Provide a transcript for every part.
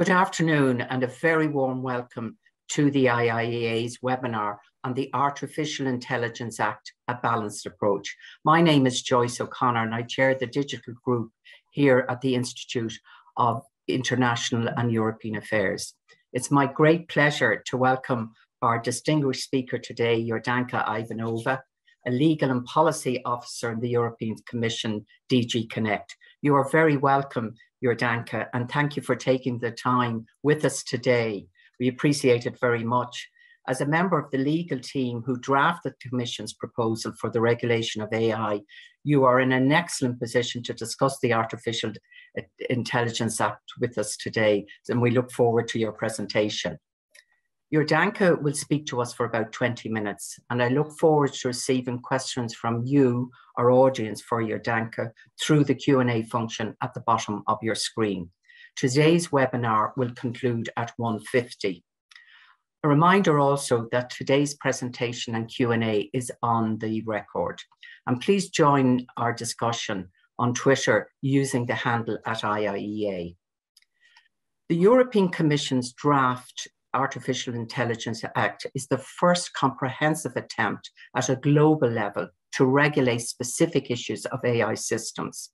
Good afternoon and a very warm welcome to the IIEA's webinar on the Artificial Intelligence Act, a balanced approach. My name is Joyce O'Connor and I chair the digital group here at the Institute of International and European Affairs. It's my great pleasure to welcome our distinguished speaker today, Yordanka Ivanova, a legal and policy officer in the European Commission DG Connect. You are very welcome Yordanka, and thank you for taking the time with us today. We appreciate it very much. As a member of the legal team who drafted the Commission's proposal for the regulation of AI, you are in an excellent position to discuss the Artificial Intelligence Act with us today, and we look forward to your presentation. Yordanka will speak to us for about 20 minutes, and I look forward to receiving questions from you, our audience, for your Yordanka through the Q&A function at the bottom of your screen. Today's webinar will conclude at 1.50. A reminder also that today's presentation and Q&A is on the record. And please join our discussion on Twitter using the handle at IIEA. The European Commission's draft Artificial Intelligence Act is the first comprehensive attempt at a global level to regulate specific issues of AI systems.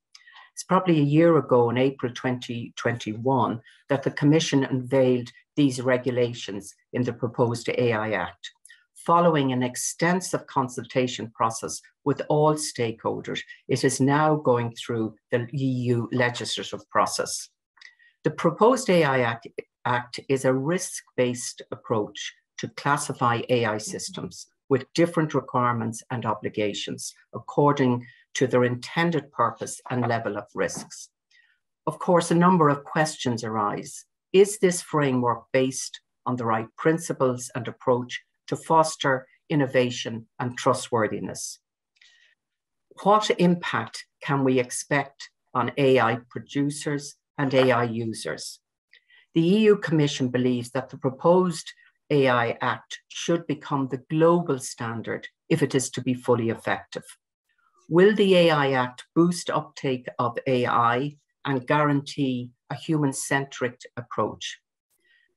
It's probably a year ago in April 2021 that the Commission unveiled these regulations in the proposed AI Act. Following an extensive consultation process with all stakeholders, it is now going through the EU legislative process. The proposed AI Act Act is a risk based approach to classify AI mm-hmm. systems with different requirements and obligations according to their intended purpose and level of risks. Of course, a number of questions arise. Is this framework based on the right principles and approach to foster innovation and trustworthiness? What impact can we expect on AI producers and AI users? The EU Commission believes that the proposed AI Act should become the global standard if it is to be fully effective. Will the AI Act boost uptake of AI and guarantee a human centric approach?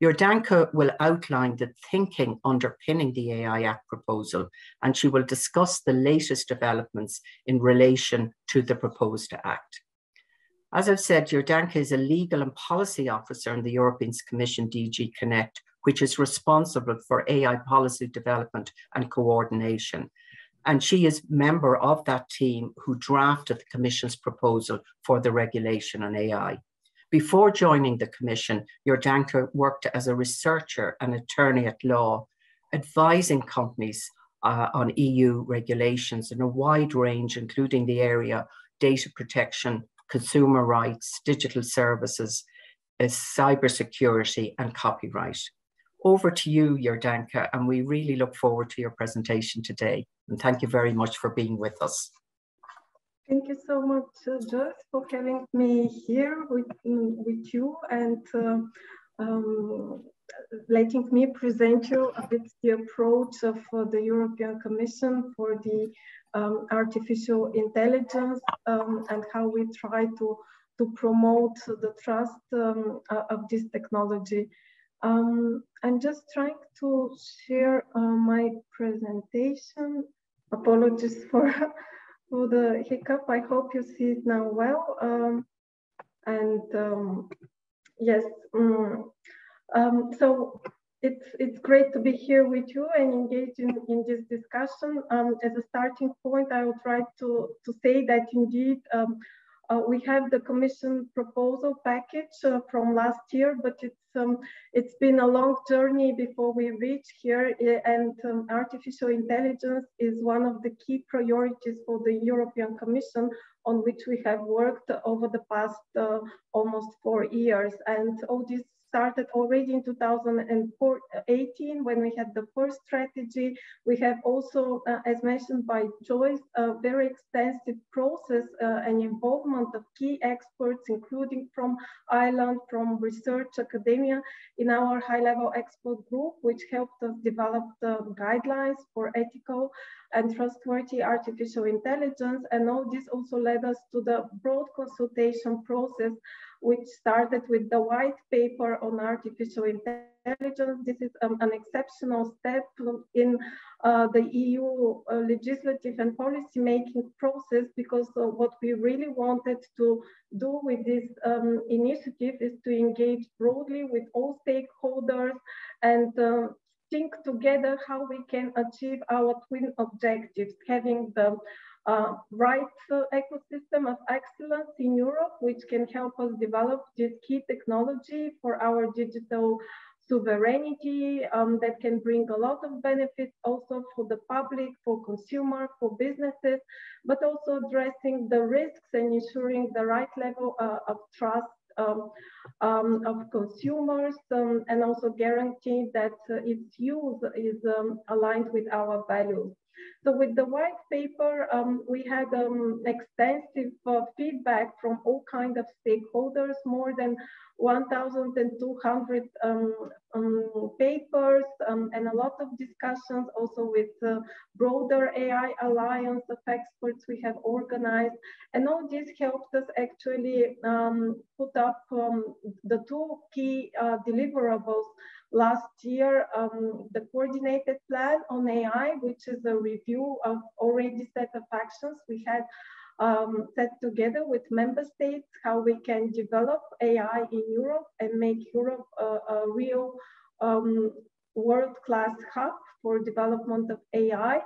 Yordanka will outline the thinking underpinning the AI Act proposal, and she will discuss the latest developments in relation to the proposed Act. As I've said, Yordanka is a legal and policy officer in the European Commission DG Connect, which is responsible for AI policy development and coordination. And she is member of that team who drafted the Commission's proposal for the regulation on AI. Before joining the Commission, Yordanka worked as a researcher and attorney at law, advising companies uh, on EU regulations in a wide range, including the area data protection, consumer rights, digital services, uh, cybersecurity, and copyright. Over to you, Yordanka, and we really look forward to your presentation today. And thank you very much for being with us. Thank you so much, uh, Joyce, for having me here with, with you and uh, um, letting me present you a bit the approach of uh, the European Commission for the um, artificial intelligence um, and how we try to, to promote the trust um, uh, of this technology. Um, I'm just trying to share uh, my presentation. Apologies for, for the hiccup. I hope you see it now well. Um, and um, yes, um, so it's it's great to be here with you and engage in, in this discussion. Um, as a starting point, I would try to, to say that indeed um, uh, we have the Commission proposal package uh, from last year, but it's um, it's been a long journey before we reach here, eh, and um, artificial intelligence is one of the key priorities for the European Commission, on which we have worked over the past uh, almost four years, and all these started already in 2018 when we had the first strategy. We have also, uh, as mentioned by Joyce, a very extensive process uh, and involvement of key experts, including from Ireland, from research academia in our high-level expert group, which helped us develop the guidelines for ethical and trustworthy artificial intelligence. And all this also led us to the broad consultation process which started with the white paper on artificial intelligence. This is um, an exceptional step in uh, the EU uh, legislative and policy making process because uh, what we really wanted to do with this um, initiative is to engage broadly with all stakeholders and uh, think together how we can achieve our twin objectives, having the uh, right ecosystem of excellence in Europe, which can help us develop this key technology for our digital sovereignty um, that can bring a lot of benefits also for the public, for consumer, for businesses, but also addressing the risks and ensuring the right level uh, of trust um, um, of consumers um, and also guarantee that uh, its use is um, aligned with our values. So with the white paper, um, we had um, extensive uh, feedback from all kinds of stakeholders, more than 1,200 um, um, papers um, and a lot of discussions also with broader AI alliance of experts we have organized. And all this helped us actually um, put up the two key uh, deliverables last year, um, the coordinated plan on AI, which is a review of already set of actions we had um, set together with member states how we can develop AI in Europe and make Europe a, a real um, world-class hub for development of AI.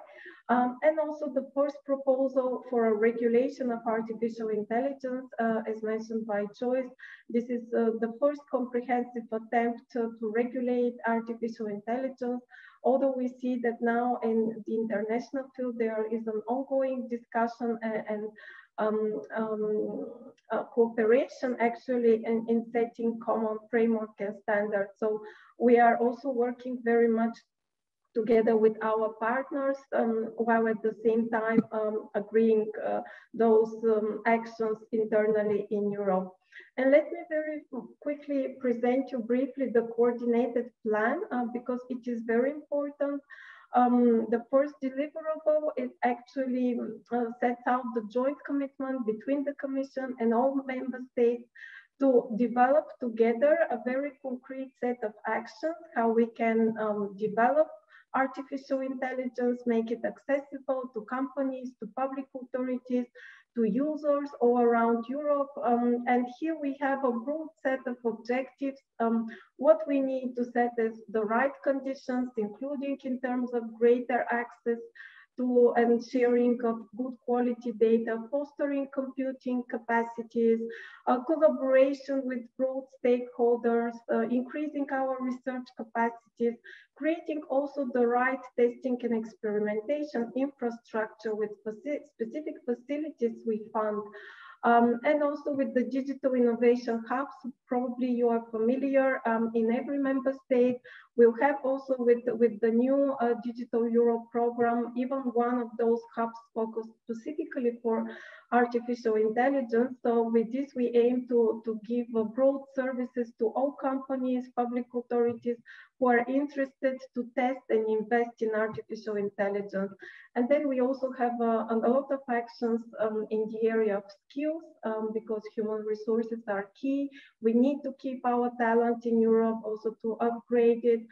Um, and also the first proposal for a regulation of artificial intelligence, uh, as mentioned by Joyce. This is uh, the first comprehensive attempt to, to regulate artificial intelligence although we see that now in the international field, there is an ongoing discussion and, and um, um, uh, cooperation actually in, in setting common framework and standards. So we are also working very much together with our partners um, while at the same time um, agreeing uh, those um, actions internally in Europe. And let me very quickly present you briefly the coordinated plan uh, because it is very important. Um, the first deliverable is actually uh, sets out the joint commitment between the Commission and all member states to develop together a very concrete set of actions, how we can um, develop artificial intelligence, make it accessible to companies, to public authorities, to users all around Europe. Um, and here we have a broad set of objectives, um, what we need to set as the right conditions, including in terms of greater access to and sharing of good quality data, fostering computing capacities, uh, collaboration with broad stakeholders, uh, increasing our research capacities, creating also the right testing and experimentation infrastructure with specific facilities we fund, um, and also with the digital innovation hubs, probably you are familiar um, in every member state. We'll have also with, with the new uh, Digital Europe program, even one of those hubs focused specifically for artificial intelligence. So with this, we aim to, to give uh, broad services to all companies, public authorities who are interested to test and invest in artificial intelligence. And then we also have uh, a lot of actions um, in the area of skills um, because human resources are key. We need to keep our talent in Europe, also to upgrade it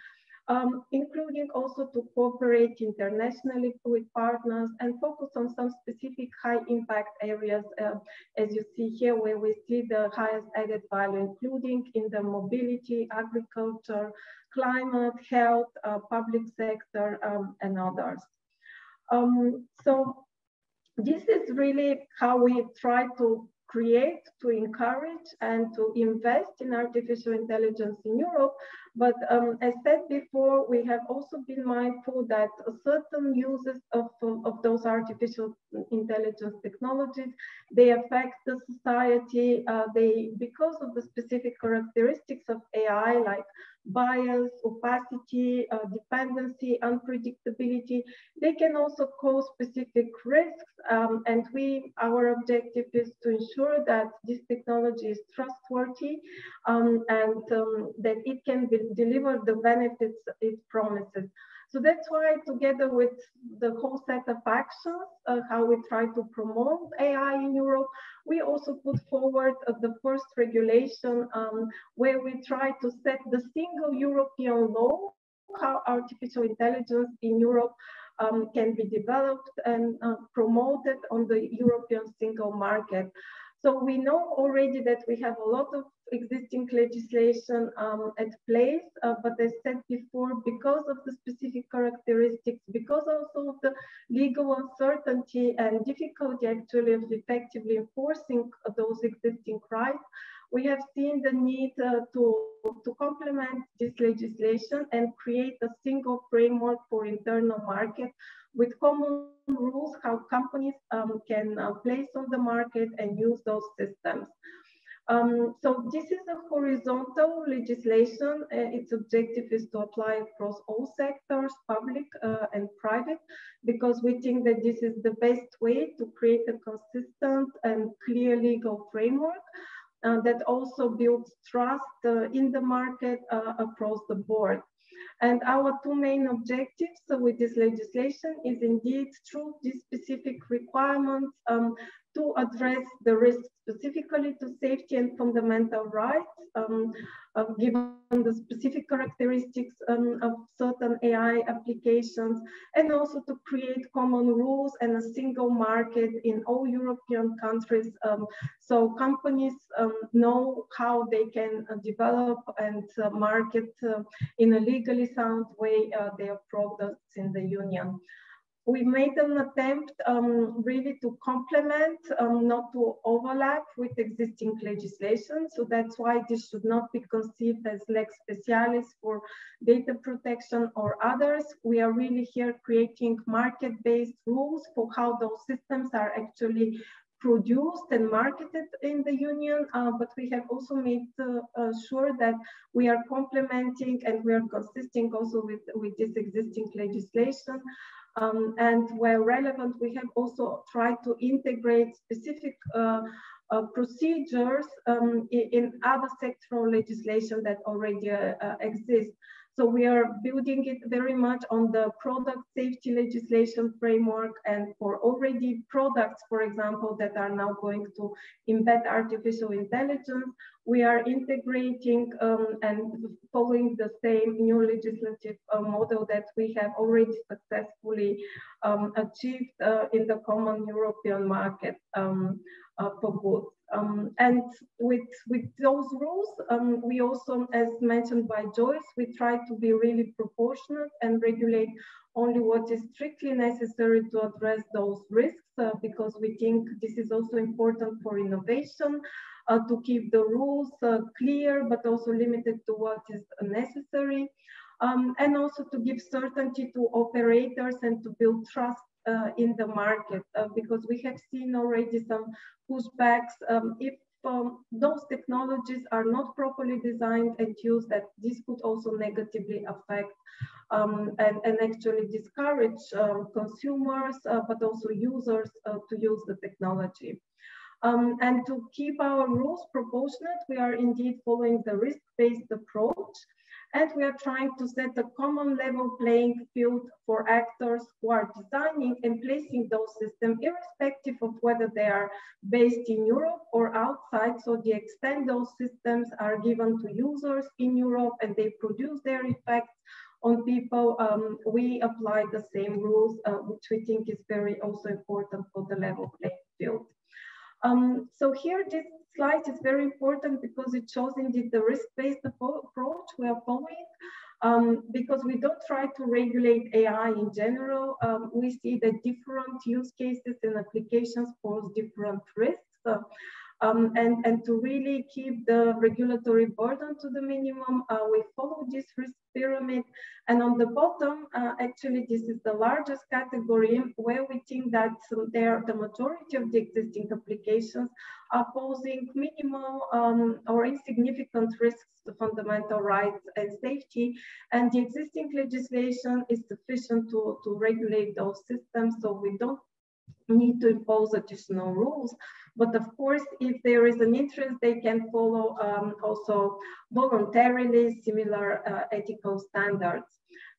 um, including also to cooperate internationally with partners and focus on some specific high impact areas, uh, as you see here, where we see the highest added value, including in the mobility, agriculture, climate, health, uh, public sector, um, and others. Um, so this is really how we try to create, to encourage, and to invest in artificial intelligence in Europe. But um, as said before, we have also been mindful that certain uses of, of those artificial intelligence technologies, they affect the society. Uh, they, because of the specific characteristics of AI, like bias, opacity, uh, dependency, unpredictability. They can also cause specific risks. Um, and we, our objective is to ensure that this technology is trustworthy um, and um, that it can be, deliver the benefits it promises. So that's why together with the whole set of actions, uh, how we try to promote AI in Europe, we also put forward uh, the first regulation um, where we try to set the single European law, how artificial intelligence in Europe um, can be developed and uh, promoted on the European single market. So we know already that we have a lot of existing legislation um, at place, uh, but as said before, because of the specific characteristics, because also of the legal uncertainty and difficulty actually of effectively enforcing those existing rights, we have seen the need uh, to, to complement this legislation and create a single framework for internal market with common rules how companies um, can uh, place on the market and use those systems. Um, so this is a horizontal legislation. Uh, its objective is to apply across all sectors, public uh, and private, because we think that this is the best way to create a consistent and clear legal framework uh, that also builds trust uh, in the market uh, across the board. And our two main objectives with this legislation is indeed through these specific requirements um, to address the risks specifically to safety and fundamental rights, um, uh, given the specific characteristics um, of certain AI applications, and also to create common rules and a single market in all European countries, um, so companies um, know how they can uh, develop and uh, market uh, in a legally sound way uh, their products in the Union we made an attempt um, really to complement, um, not to overlap with existing legislation. So that's why this should not be conceived as lex specialis for data protection or others. We are really here creating market-based rules for how those systems are actually produced and marketed in the union, uh, but we have also made uh, uh, sure that we are complementing and we are consisting also with, with this existing legislation. Um, and where relevant, we have also tried to integrate specific uh, uh, procedures um, in, in, other sectoral legislation that already uh, uh exists. So we are building it very much on the product safety legislation framework and for already products, for example, that are now going to embed artificial intelligence, we are integrating um, and following the same new legislative uh, model that we have already successfully um, achieved uh, in the common European market um, uh, for goods. Um, and with, with those rules, um, we also, as mentioned by Joyce, we try to be really proportionate and regulate only what is strictly necessary to address those risks, uh, because we think this is also important for innovation, uh, to keep the rules uh, clear, but also limited to what is necessary. Um, and also to give certainty to operators and to build trust uh, in the market uh, because we have seen already some pushbacks um, if um, those technologies are not properly designed and used that this could also negatively affect um, and, and, actually discourage um, consumers uh, but also users uh, to use the technology. Um, and to keep our rules proportionate, we are indeed following the risk-based approach and we are trying to set a common level playing field for actors who are designing and placing those systems, irrespective of whether they are based in Europe or outside. So the extent those systems are given to users in Europe and they produce their effects on people, um, we apply the same rules, uh, which we think is very also important for the level playing field. Um, so here, this slide is very important because it shows indeed the risk-based approach we are following. Um, because we don't try to regulate AI in general, um, we see that different use cases and applications pose different risks. Um, and, and to really keep the regulatory burden to the minimum, uh, we follow this risk pyramid. And on the bottom, uh, actually, this is the largest category where we think that there, the majority of the existing applications are posing minimal um, or insignificant risks to fundamental rights and safety. And the existing legislation is sufficient to, to regulate those systems. So we don't need to impose additional rules. But of course, if there is an interest, they can follow um, also voluntarily similar uh, ethical standards.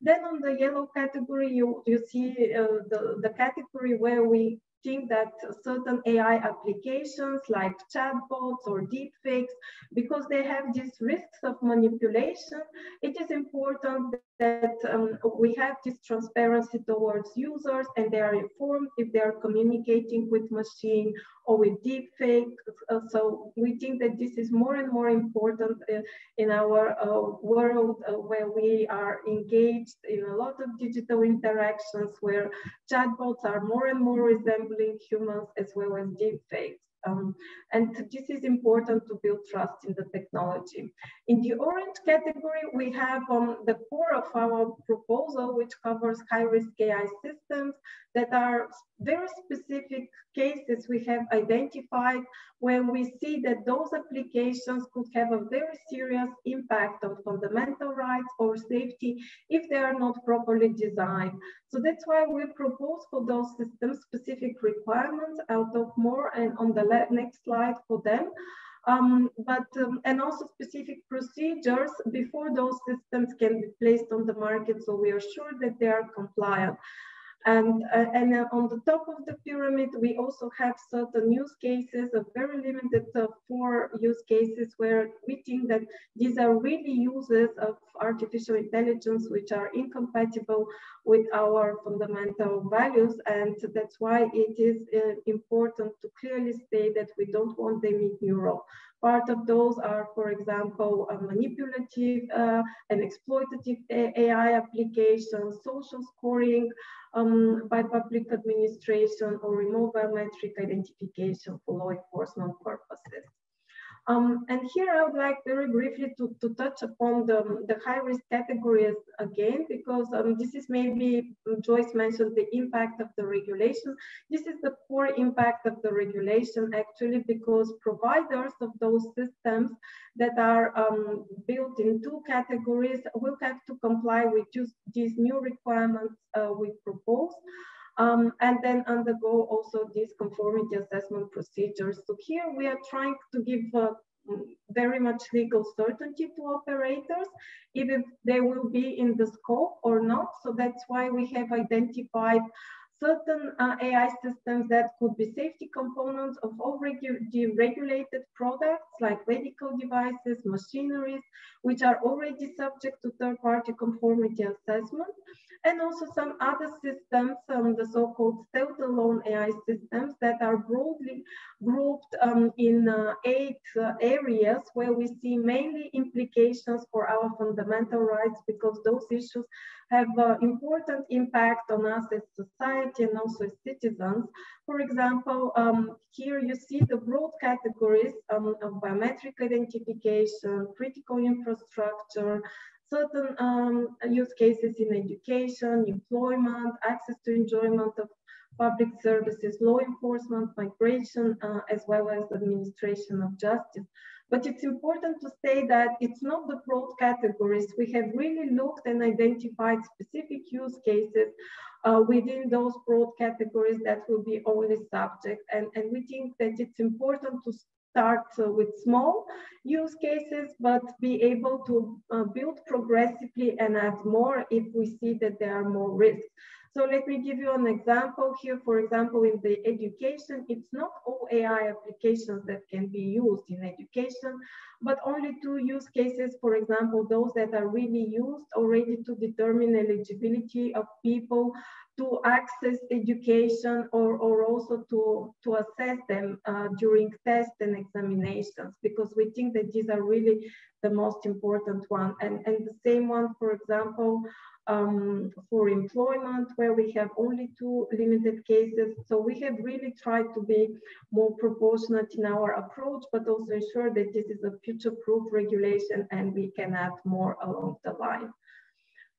Then on the yellow category, you, you see uh, the, the category where we think that certain AI applications like chatbots or deepfakes, because they have these risks of manipulation, it is important that um, we have this transparency towards users and they are informed if they are communicating with machine or with deepfake. Uh, so we think that this is more and more important uh, in our uh, world where we are engaged in a lot of digital interactions where chatbots are more and more resembling humans as well as deepfakes. Um, and this is important to build trust in the technology. In the orange category, we have um, the core of our proposal, which covers high-risk AI systems that are very specific cases we have identified when we see that those applications could have a very serious impact on fundamental rights or safety if they are not properly designed. So that's why we propose for those systems specific requirements. I'll talk more and on the next slide for them. Um, but um, and also specific procedures before those systems can be placed on the market so we are sure that they are compliant. And, uh, and uh, on the top of the pyramid, we also have certain use cases, a very limited uh, four use cases where we think that these are really uses of artificial intelligence which are incompatible with our fundamental values. And that's why it is uh, important to clearly state that we don't want them in Europe. Part of those are, for example, manipulative uh, and exploitative AI applications, social scoring, um, by public administration or remote biometric identification for law enforcement purposes. Um, and here I would like very briefly to, to touch upon the, the high risk categories again, because um, this is maybe Joyce mentioned the impact of the regulation. This is the core impact of the regulation actually, because providers of those systems that are um, built in two categories will have to comply with just these new requirements uh, we propose um, and then undergo also these conformity assessment procedures. So here we are trying to give uh, very much legal certainty to operators, if they will be in the scope or not. So that's why we have identified certain uh, AI systems that could be safety components of already regulated products like medical devices, machineries, which are already subject to third-party conformity assessment and also some other systems, um, the so-called standalone AI systems that are broadly grouped um, in uh, eight uh, areas where we see mainly implications for our fundamental rights because those issues have uh, important impact on us as society and also as citizens. For example, um, here you see the broad categories um, of biometric identification, critical infrastructure, certain um, use cases in education, employment, access to enjoyment of public services, law enforcement, migration, uh, as well as administration of justice. But it's important to say that it's not the broad categories. We have really looked and identified specific use cases uh, within those broad categories that will be only subject. And, and we think that it's important to start uh, with small use cases, but be able to uh, build progressively and add more if we see that there are more risks. So let me give you an example here. For example, in the education, it's not all AI applications that can be used in education, but only two use cases, for example, those that are really used already to determine eligibility of people to access education or, or also to, to assess them uh, during tests and examinations, because we think that these are really the most important one. And, and the same one, for example, um, for employment, where we have only two limited cases. So we have really tried to be more proportionate in our approach, but also ensure that this is a future-proof regulation and we can add more along the line.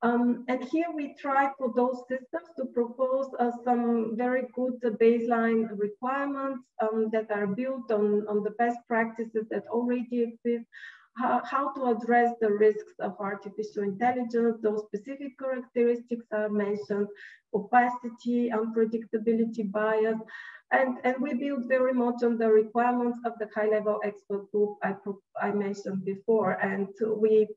Um, and here we try for those systems to propose uh, some very good baseline requirements um, that are built on, on the best practices that already exist, how, how, to address the risks of artificial intelligence. Those specific characteristics are mentioned, opacity, unpredictability, bias, and, and we build very much on the requirements of the high-level expert group I, I mentioned before. And we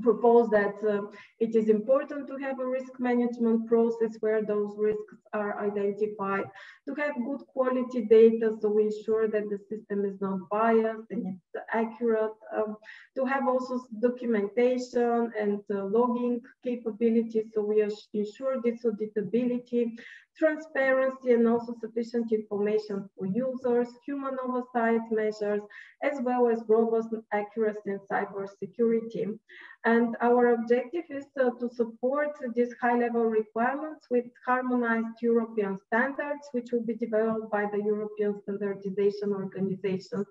propose that uh, it is important to have a risk management process where those risks are identified, to have good quality data so we ensure that the system is not biased and it's accurate, um, to have also documentation and uh, logging capabilities so we ensure this auditability, transparency and also sufficient information for users, human oversight measures, as well as robust accuracy in cybersecurity. And our objective is uh, to support these high-level requirements with harmonized European standards, which will be developed by the European Standardization Organization.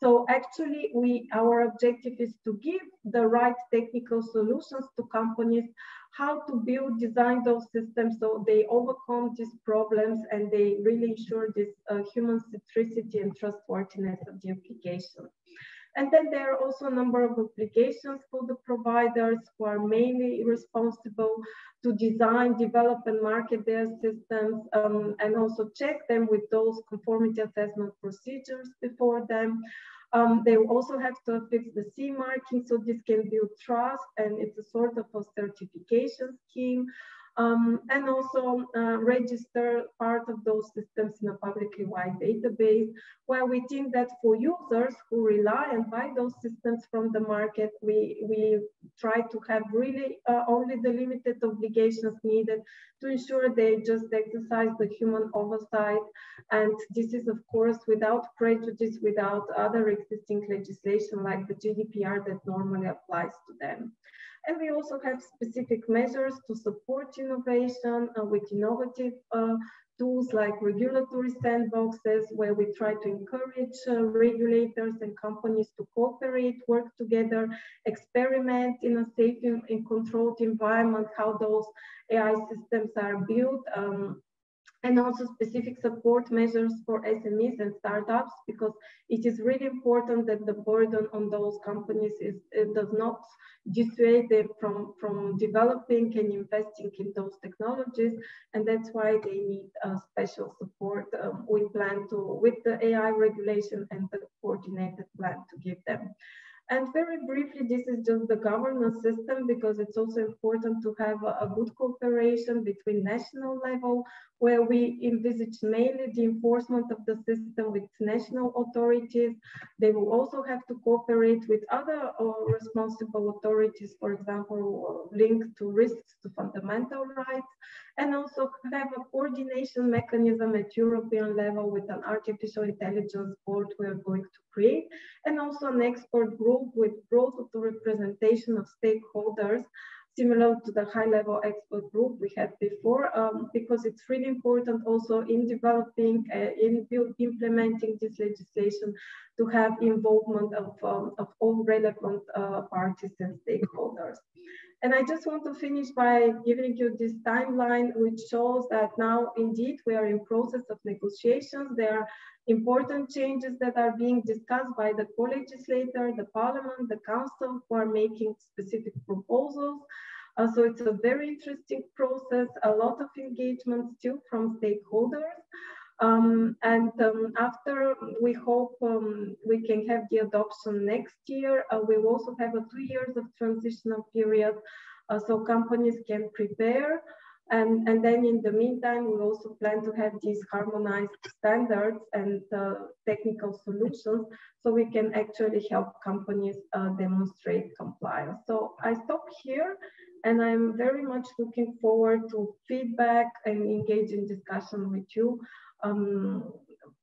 So actually, we our objective is to give the right technical solutions to companies how to build, design those systems so they overcome these problems and they really ensure this uh, human centricity and trustworthiness of the application. And then there are also a number of obligations for the providers who are mainly responsible to design, develop, and market their systems, um, and also check them with those conformity assessment procedures before them. Um, they also have to affix the CE marking, so this can build trust, and it's a sort of a certification scheme um, and also uh, register part of those systems in a publicly wide database where we think that for users who rely and buy those systems from the market, we, we try to have really uh, only the limited obligations needed to ensure they just exercise the human oversight. And this is of course without prejudice, without other existing legislation like the GDPR that normally applies to them. And we also have specific measures to support innovation uh, with innovative uh, tools like regulatory sandboxes, where we try to encourage uh, regulators and companies to cooperate, work together, experiment in a safe and controlled environment, how those AI systems are built. Um, and also specific support measures for SMEs and startups, because it is really important that the burden on those companies is, does not dissuade them from, from developing and investing in those technologies. And that's why they need uh, special support. Um, we plan to, with the AI regulation and the coordinated plan to give them. And very briefly, this is just the governance system because it's also important to have a, a, good cooperation between national level, where we envisage mainly the enforcement of the system with national authorities. They will also have to cooperate with other uh, responsible authorities, for example, linked to risks to fundamental rights, and also have a coordination mechanism at European level with an artificial intelligence board we are going to create, and also an expert group with broad representation of stakeholders, similar to the high-level expert group we had before, um, because it's really important also in developing, uh, in build, implementing this legislation to have involvement of, um, of all relevant uh, parties and stakeholders. And I just want to finish by giving you this timeline, which shows that now indeed we are in process of negotiations. There are important changes that are being discussed by the co-legislator, the parliament, the council, who are making specific proposals. Uh, so it's a very interesting process, a lot of engagement still from stakeholders. Um, and um, after we hope um, we can have the adoption next year, uh, we will also have a two years of transitional period uh, so companies can prepare. And, and then in the meantime, we also plan to have these harmonized standards and uh, technical solutions so we can actually help companies uh, demonstrate compliance. So I stop here and I'm very much looking forward to feedback and engage in discussion with you um,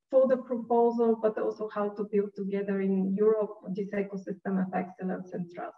for the proposal, but also how to build together in Europe this ecosystem of excellence and trust.